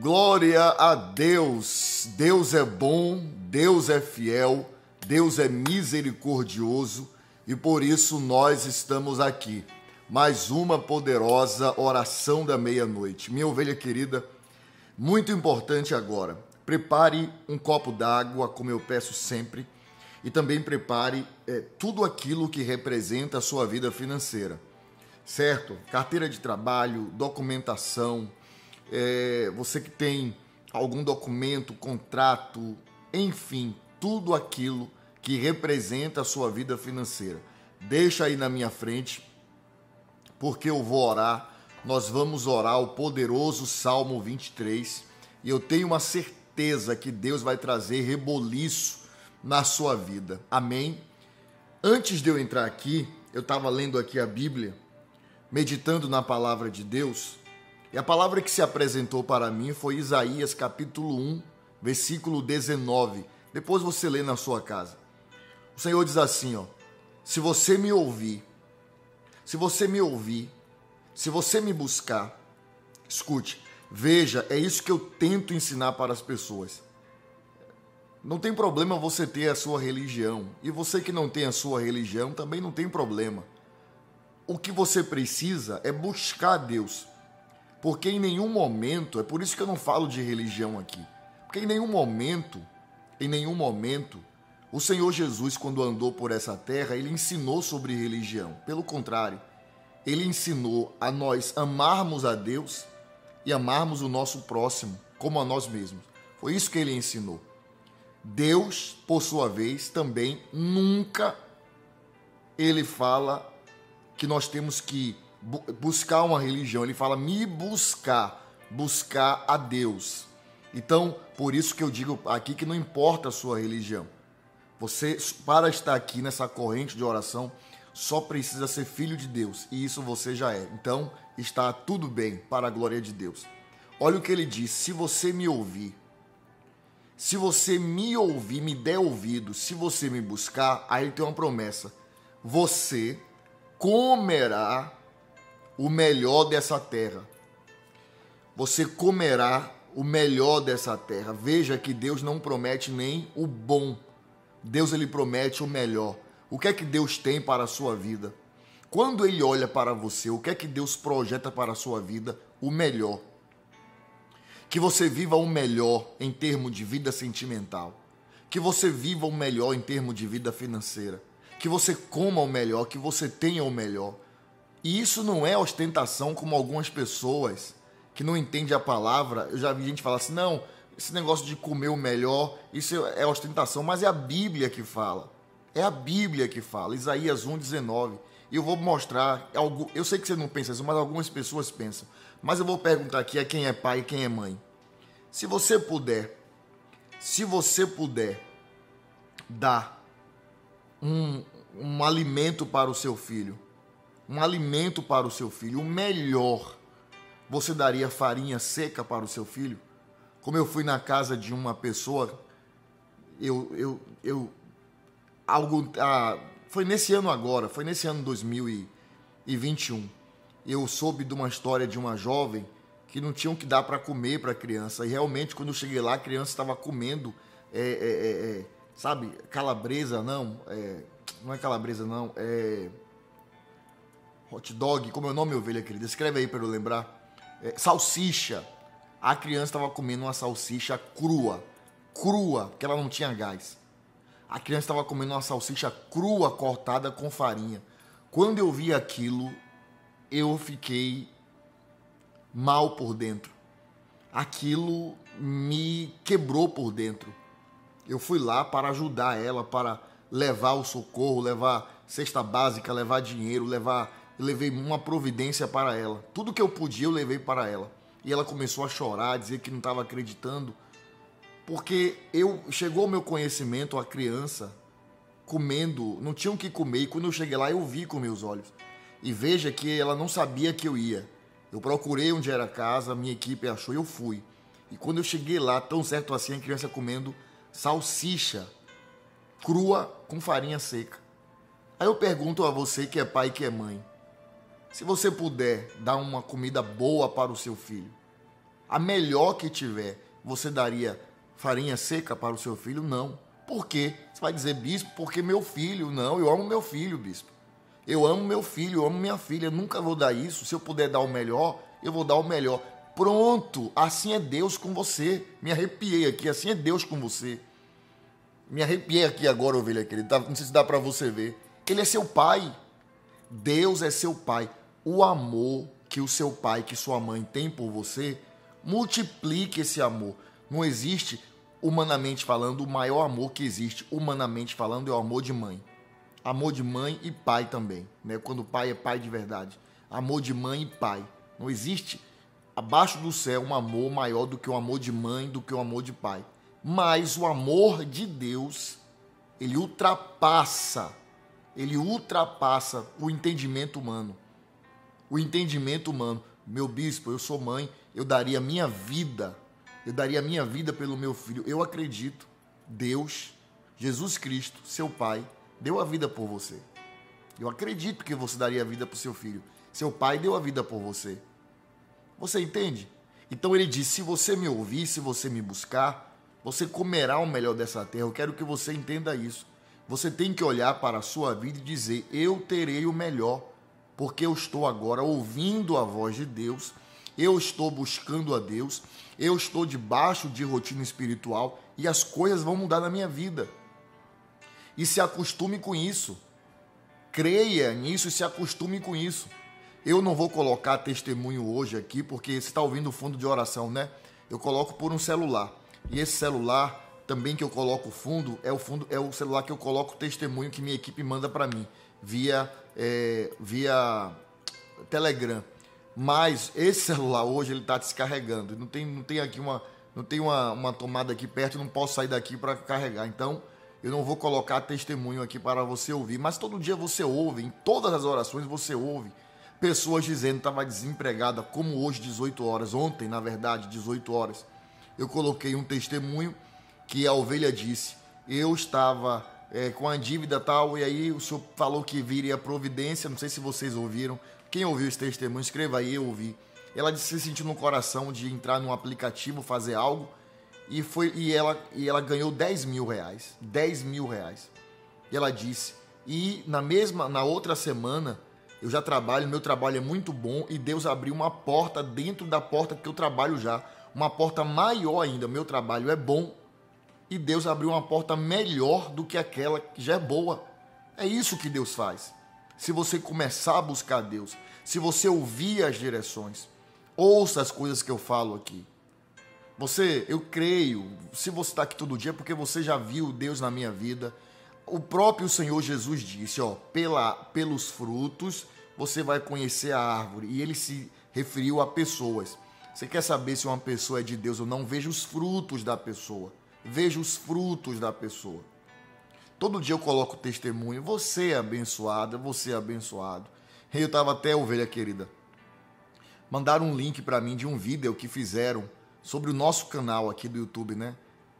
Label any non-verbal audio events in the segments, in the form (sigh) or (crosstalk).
Glória a Deus! Deus é bom, Deus é fiel, Deus é misericordioso e por isso nós estamos aqui. Mais uma poderosa oração da meia-noite. Minha ovelha querida, muito importante agora. Prepare um copo d'água, como eu peço sempre, e também prepare é, tudo aquilo que representa a sua vida financeira. Certo? Carteira de trabalho, documentação, é, você que tem algum documento, contrato, enfim, tudo aquilo que representa a sua vida financeira. Deixa aí na minha frente, porque eu vou orar. Nós vamos orar o poderoso Salmo 23 e eu tenho uma certeza que Deus vai trazer reboliço na sua vida. Amém? Antes de eu entrar aqui, eu estava lendo aqui a Bíblia, meditando na palavra de Deus e a palavra que se apresentou para mim foi Isaías capítulo 1, versículo 19. Depois você lê na sua casa. O Senhor diz assim, ó: Se você me ouvir, se você me ouvir, se você me buscar, escute, veja, é isso que eu tento ensinar para as pessoas. Não tem problema você ter a sua religião, e você que não tem a sua religião também não tem problema. O que você precisa é buscar Deus. Porque em nenhum momento, é por isso que eu não falo de religião aqui. Porque em nenhum momento, em nenhum momento, o Senhor Jesus, quando andou por essa terra, ele ensinou sobre religião. Pelo contrário, ele ensinou a nós amarmos a Deus e amarmos o nosso próximo como a nós mesmos. Foi isso que ele ensinou. Deus, por sua vez, também nunca ele fala que nós temos que buscar uma religião, ele fala me buscar, buscar a Deus. Então, por isso que eu digo aqui que não importa a sua religião. Você, para estar aqui nessa corrente de oração, só precisa ser filho de Deus, e isso você já é. Então, está tudo bem, para a glória de Deus. Olha o que ele diz: se você me ouvir, se você me ouvir, me der ouvido, se você me buscar, aí ele tem uma promessa: você comerá o melhor dessa terra. Você comerá o melhor dessa terra. Veja que Deus não promete nem o bom. Deus ele promete o melhor. O que é que Deus tem para a sua vida? Quando ele olha para você, o que é que Deus projeta para a sua vida? O melhor. Que você viva o melhor em termos de vida sentimental. Que você viva o melhor em termos de vida financeira. Que você coma o melhor, que você tenha o melhor e isso não é ostentação como algumas pessoas que não entendem a palavra. Eu já vi gente falar assim: não, esse negócio de comer o melhor, isso é ostentação, mas é a Bíblia que fala. É a Bíblia que fala, Isaías 1,19. E eu vou mostrar, eu sei que você não pensa isso, mas algumas pessoas pensam. Mas eu vou perguntar aqui a quem é pai e quem é mãe. Se você puder, se você puder dar um, um alimento para o seu filho, um alimento para o seu filho, o melhor, você daria farinha seca para o seu filho? Como eu fui na casa de uma pessoa, eu, eu, eu algo, ah, foi nesse ano agora, foi nesse ano 2021. Eu soube de uma história de uma jovem que não tinham que dar para comer para a criança. E realmente, quando eu cheguei lá, a criança estava comendo, é, é, é, é, sabe, calabresa, não, é, não é calabresa, não, é hot dog, como é o nome, ovelha querida? Escreve aí para eu lembrar. É, salsicha. A criança estava comendo uma salsicha crua. Crua, que ela não tinha gás. A criança estava comendo uma salsicha crua cortada com farinha. Quando eu vi aquilo, eu fiquei mal por dentro. Aquilo me quebrou por dentro. Eu fui lá para ajudar ela, para levar o socorro, levar cesta básica, levar dinheiro, levar eu levei uma providência para ela. Tudo que eu podia, eu levei para ela. E ela começou a chorar, a dizer que não estava acreditando. Porque eu chegou ao meu conhecimento a criança comendo, não tinham que comer, e quando eu cheguei lá eu vi com meus olhos. E veja que ela não sabia que eu ia. Eu procurei onde era a casa, minha equipe achou e eu fui. E quando eu cheguei lá, tão certo assim, a criança comendo salsicha crua com farinha seca. Aí eu pergunto a você que é pai e que é mãe: se você puder dar uma comida boa para o seu filho, a melhor que tiver, você daria farinha seca para o seu filho? Não. Por quê? Você vai dizer, bispo, porque meu filho. Não, eu amo meu filho, bispo. Eu amo meu filho, eu amo minha filha. Eu nunca vou dar isso. Se eu puder dar o melhor, eu vou dar o melhor. Pronto, assim é Deus com você. Me arrepiei aqui, assim é Deus com você. Me arrepiei aqui agora, ovelha querida. Não sei se dá para você ver. Ele é seu pai. Deus é seu pai. O amor que o seu pai, que sua mãe tem por você, multiplique esse amor. Não existe, humanamente falando, o maior amor que existe, humanamente falando, é o amor de mãe. Amor de mãe e pai também, né? Quando o pai é pai de verdade. Amor de mãe e pai. Não existe abaixo do céu um amor maior do que o amor de mãe, do que o amor de pai. Mas o amor de Deus, ele ultrapassa, ele ultrapassa o entendimento humano. O entendimento humano. Meu bispo, eu sou mãe, eu daria minha vida, eu daria minha vida pelo meu filho. Eu acredito, Deus, Jesus Cristo, seu pai, deu a vida por você. Eu acredito que você daria a vida para o seu filho. Seu pai deu a vida por você. Você entende? Então ele diz: se você me ouvir, se você me buscar, você comerá o melhor dessa terra. Eu quero que você entenda isso. Você tem que olhar para a sua vida e dizer: eu terei o melhor, porque eu estou agora ouvindo a voz de Deus, eu estou buscando a Deus, eu estou debaixo de rotina espiritual e as coisas vão mudar na minha vida. E se acostume com isso. Creia nisso e se acostume com isso. Eu não vou colocar testemunho hoje aqui, porque você está ouvindo o fundo de oração, né? Eu coloco por um celular. E esse celular também que eu coloco o fundo é o fundo é o celular que eu coloco o testemunho que minha equipe manda para mim via é, via Telegram. Mas esse celular hoje ele está descarregando. Não tem não tem aqui uma não tem uma, uma tomada aqui perto, não posso sair daqui para carregar. Então eu não vou colocar testemunho aqui para você ouvir, mas todo dia você ouve, em todas as orações você ouve pessoas dizendo estava desempregada, como hoje, 18 horas, ontem, na verdade, 18 horas. Eu coloquei um testemunho que a ovelha disse: eu estava é, com a dívida tal, e aí o senhor falou que viria providência. Não sei se vocês ouviram. Quem ouviu esse testemunho, escreva aí, eu ouvi. Ela disse se sentiu no coração de entrar num aplicativo, fazer algo, e foi e ela, e ela ganhou 10 mil reais. 10 mil reais. E ela disse. E na mesma, na outra semana, eu já trabalho, meu trabalho é muito bom e Deus abriu uma porta dentro da porta que eu trabalho já, uma porta maior ainda. Meu trabalho é bom e Deus abriu uma porta melhor do que aquela que já é boa. É isso que Deus faz. Se você começar a buscar Deus, se você ouvir as direções, ouça as coisas que eu falo aqui. Você, eu creio, se você está aqui todo dia, é porque você já viu Deus na minha vida o próprio Senhor Jesus disse, ó, pela, pelos frutos você vai conhecer a árvore. E ele se referiu a pessoas. Você quer saber se uma pessoa é de Deus ou não? Veja os frutos da pessoa. Veja os frutos da pessoa. Todo dia eu coloco testemunho. Você é abençoada, você é abençoado. Eu estava até, ovelha querida. Mandaram um link para mim de um vídeo que fizeram sobre o nosso canal aqui do YouTube, né?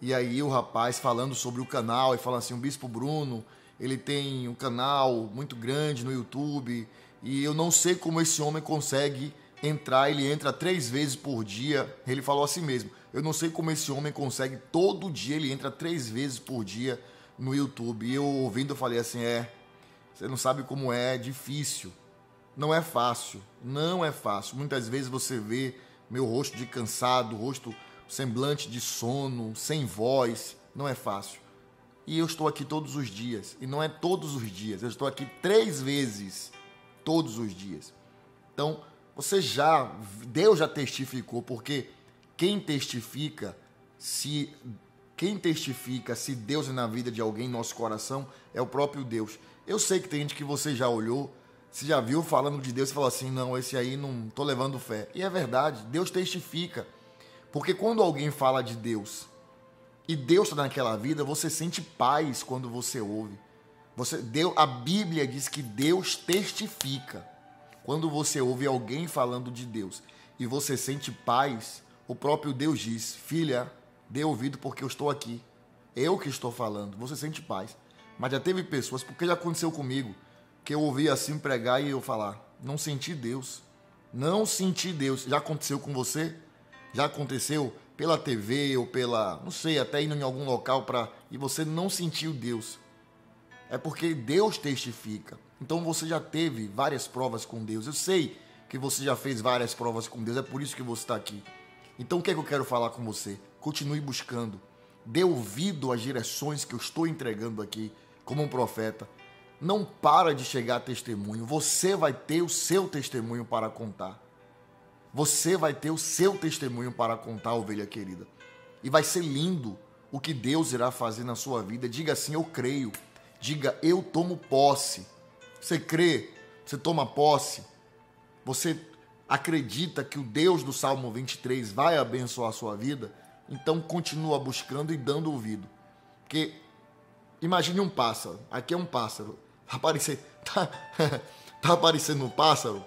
E aí o rapaz falando sobre o canal e falando assim, o Bispo Bruno, ele tem um canal muito grande no YouTube e eu não sei como esse homem consegue entrar, ele entra três vezes por dia. Ele falou assim mesmo, eu não sei como esse homem consegue, todo dia ele entra três vezes por dia no YouTube. E eu ouvindo, eu falei assim, é, você não sabe como é, é difícil. Não é fácil, não é fácil. Muitas vezes você vê meu rosto de cansado, rosto semblante de sono, sem voz, não é fácil. E eu estou aqui todos os dias, e não é todos os dias, eu estou aqui três vezes todos os dias. Então, você já, Deus já testificou, porque quem testifica, se quem testifica se Deus é na vida de alguém, nosso coração, é o próprio Deus. Eu sei que tem gente que você já olhou, você já viu falando de Deus e falou assim: não, esse aí não estou levando fé. E é verdade, Deus testifica. Porque quando alguém fala de Deus e Deus está naquela vida, você sente paz quando você ouve. Você, Deus, a Bíblia diz que Deus testifica. Quando você ouve alguém falando de Deus e você sente paz, o próprio Deus diz: Filha, dê ouvido porque eu estou aqui. Eu que estou falando. Você sente paz. Mas já teve pessoas, porque já aconteceu comigo, que eu ouvi assim pregar e eu falar: Não senti Deus. Não senti Deus. Já aconteceu com você? Já aconteceu pela TV ou pela, não sei, até indo em algum local para e você não sentiu Deus. É porque Deus testifica. Então você já teve várias provas com Deus. Eu sei que você já fez várias provas com Deus, é por isso que você está aqui. Então o que é que eu quero falar com você? Continue buscando. Dê ouvido às direções que eu estou entregando aqui como um profeta. Não para de chegar testemunho. Você vai ter o seu testemunho para contar. Você vai ter o seu testemunho para contar, ovelha querida. E vai ser lindo o que Deus irá fazer na sua vida. Diga assim: Eu creio. Diga: Eu tomo posse. Você crê? Você toma posse? Você acredita que o Deus do Salmo 23 vai abençoar a sua vida? Então continua buscando e dando ouvido. Porque imagine um pássaro. Aqui é um pássaro. Tá aparecendo, tá, (laughs) tá aparecendo um pássaro?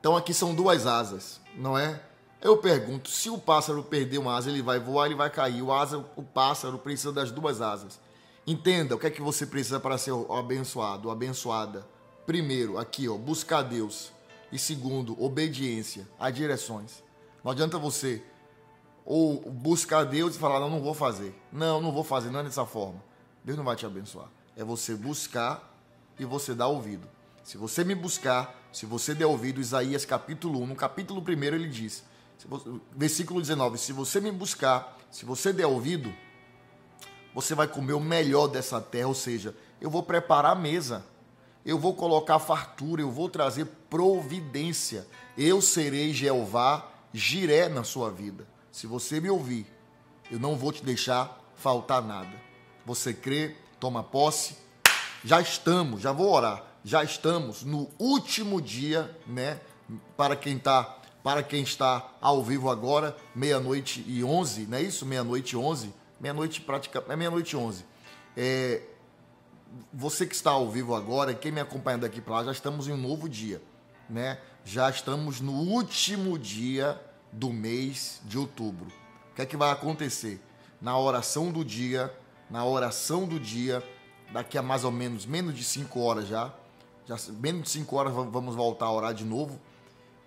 Então aqui são duas asas, não é? Eu pergunto, se o pássaro perder uma asa, ele vai voar, ele vai cair. O asa, o pássaro precisa das duas asas. Entenda o que é que você precisa para ser abençoado, abençoada. Primeiro, aqui, ó, buscar Deus. E segundo, obediência a direções. Não adianta você ou buscar Deus e falar, não, não vou fazer. Não, não vou fazer, não é dessa forma. Deus não vai te abençoar. É você buscar e você dar ouvido. Se você me buscar, se você der ouvido, Isaías capítulo 1, no capítulo 1 ele diz, versículo 19, se você me buscar, se você der ouvido, você vai comer o melhor dessa terra, ou seja, eu vou preparar a mesa, eu vou colocar fartura, eu vou trazer providência. Eu serei Jeová, giré na sua vida. Se você me ouvir, eu não vou te deixar faltar nada. Você crê, toma posse. Já estamos, já vou orar. Já estamos no último dia, né? Para quem tá, para quem está ao vivo agora, meia-noite e onze, não é isso? Meia-noite e onze meia-noite praticamente, é meia-noite 11. É, você que está ao vivo agora, quem me acompanha daqui para lá, já estamos em um novo dia, né? Já estamos no último dia do mês de outubro. O que é que vai acontecer? Na oração do dia, na oração do dia, daqui a mais ou menos menos de 5 horas já, já menos de 5 horas vamos voltar a orar de novo.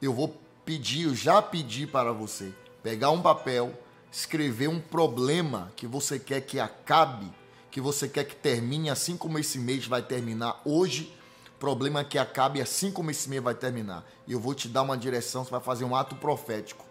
Eu vou pedir, eu já pedi para você pegar um papel, escrever um problema que você quer que acabe, que você quer que termine assim como esse mês vai terminar hoje, problema que acabe assim como esse mês vai terminar. E eu vou te dar uma direção, você vai fazer um ato profético.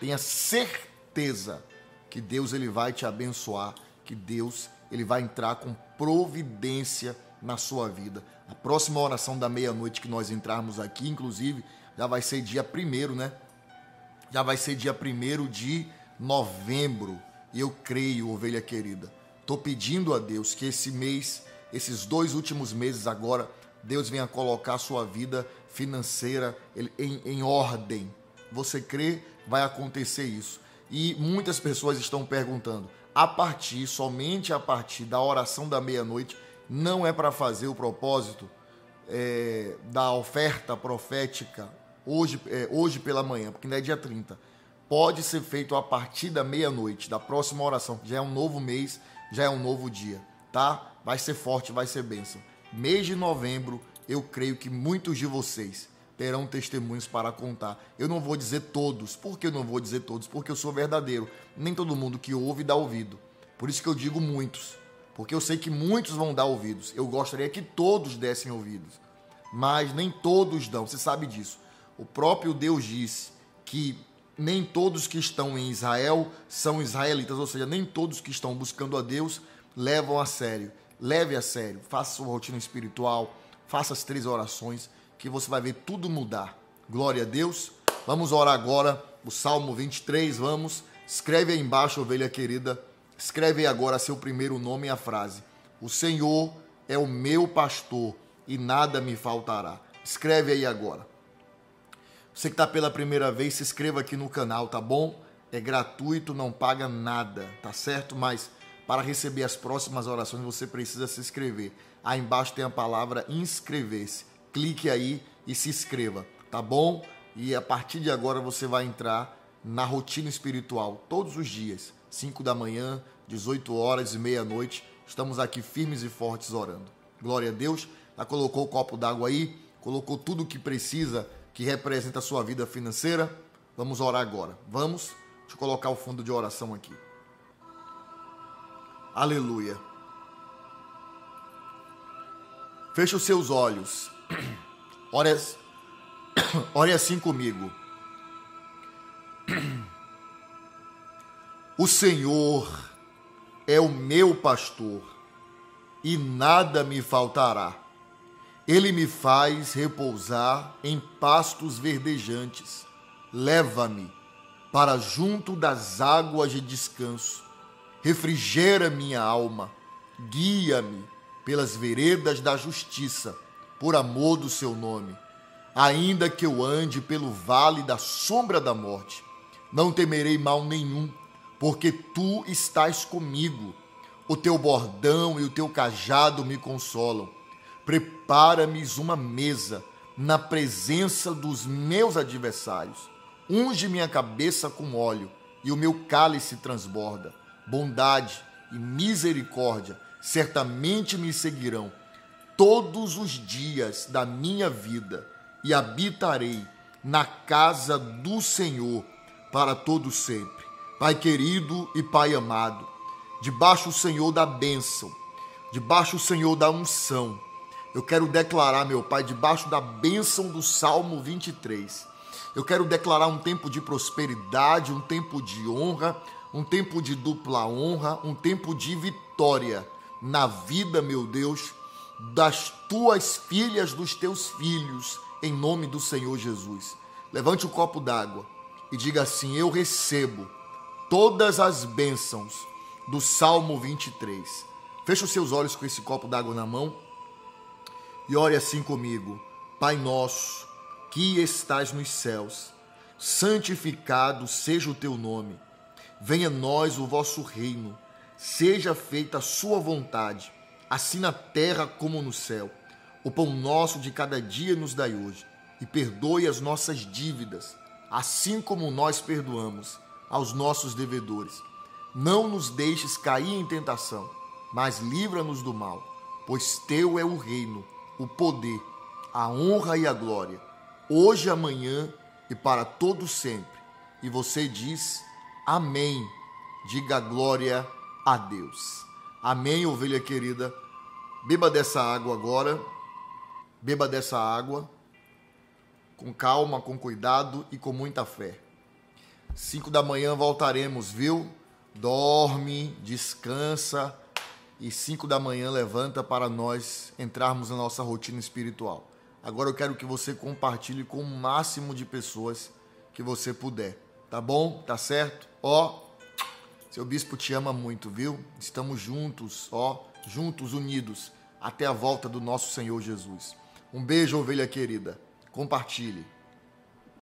Tenha certeza que Deus ele vai te abençoar, que Deus ele vai entrar com providência na sua vida. A próxima oração da meia-noite que nós entrarmos aqui, inclusive, já vai ser dia primeiro, né? Já vai ser dia primeiro de novembro. E eu creio, ovelha querida. Estou pedindo a Deus que esse mês, esses dois últimos meses agora, Deus venha colocar a sua vida financeira em, em ordem. Você crê? Vai acontecer isso. E muitas pessoas estão perguntando: a partir, somente a partir da oração da meia-noite, não é para fazer o propósito é, da oferta profética hoje, é, hoje pela manhã, porque não é dia 30 pode ser feito a partir da meia-noite da próxima oração, já é um novo mês, já é um novo dia, tá? Vai ser forte, vai ser bênção. Mês de novembro, eu creio que muitos de vocês terão testemunhos para contar. Eu não vou dizer todos. Por que eu não vou dizer todos? Porque eu sou verdadeiro. Nem todo mundo que ouve dá ouvido. Por isso que eu digo muitos. Porque eu sei que muitos vão dar ouvidos. Eu gostaria que todos dessem ouvidos. Mas nem todos dão. Você sabe disso. O próprio Deus disse que nem todos que estão em Israel são israelitas, ou seja, nem todos que estão buscando a Deus levam a sério. Leve a sério, faça sua rotina espiritual, faça as três orações, que você vai ver tudo mudar. Glória a Deus. Vamos orar agora o Salmo 23, vamos. Escreve aí embaixo, ovelha querida. Escreve aí agora seu primeiro nome e a frase. O Senhor é o meu pastor e nada me faltará. Escreve aí agora. Você que está pela primeira vez, se inscreva aqui no canal, tá bom? É gratuito, não paga nada, tá certo? Mas para receber as próximas orações você precisa se inscrever. Aí embaixo tem a palavra inscrever-se. Clique aí e se inscreva, tá bom? E a partir de agora você vai entrar na rotina espiritual todos os dias, 5 da manhã, 18 horas e meia-noite. Estamos aqui firmes e fortes orando. Glória a Deus. Já colocou o copo d'água aí, colocou tudo o que precisa que representa a sua vida financeira. Vamos orar agora. Vamos? Deixa eu colocar o fundo de oração aqui. Aleluia. Feche os seus olhos. (coughs) Ore, (coughs) ore assim comigo. (coughs) O Senhor é o meu pastor e nada me faltará. Ele me faz repousar em pastos verdejantes. Leva-me para junto das águas de descanso. Refrigera minha alma. Guia-me pelas veredas da justiça, por amor do seu nome. Ainda que eu ande pelo vale da sombra da morte, não temerei mal nenhum, porque tu estás comigo. O teu bordão e o teu cajado me consolam. Prepara-me uma mesa na presença dos meus adversários. Unge minha cabeça com óleo e o meu cálice transborda. Bondade e misericórdia certamente me seguirão todos os dias da minha vida e habitarei na casa do Senhor para todo sempre. Pai querido e Pai amado, debaixo o Senhor da bênção, debaixo o Senhor da unção, eu quero declarar, meu Pai, debaixo da bênção do Salmo 23. Eu quero declarar um tempo de prosperidade, um tempo de honra, um tempo de dupla honra, um tempo de vitória na vida, meu Deus, das tuas filhas, dos teus filhos, em nome do Senhor Jesus. Levante o um copo d'água e diga assim: Eu recebo todas as bênçãos do Salmo 23. Feche os seus olhos com esse copo d'água na mão e ore assim comigo: Pai nosso, que estás nos céus, santificado seja o teu nome. Venha a nós o vosso reino Seja feita a sua vontade, assim na terra como no céu. O pão nosso de cada dia nos dai hoje, e perdoe as nossas dívidas, assim como nós perdoamos aos nossos devedores. Não nos deixes cair em tentação, mas livra-nos do mal, pois teu é o reino, o poder, a honra e a glória, hoje, amanhã e para todo sempre. E você diz: Amém. Diga glória a Deus. Amém, ovelha querida. Beba dessa água agora. Beba dessa água com calma, com cuidado e com muita fé. Cinco da manhã voltaremos, viu? Dorme, descansa e cinco da manhã levanta para nós entrarmos na nossa rotina espiritual. Agora eu quero que você compartilhe com o máximo de pessoas que você puder. Tá bom? Tá certo? Ó, seu bispo te ama muito, viu? Estamos juntos, ó, juntos, unidos, até a volta do nosso Senhor Jesus. Um beijo, ovelha querida. Compartilhe.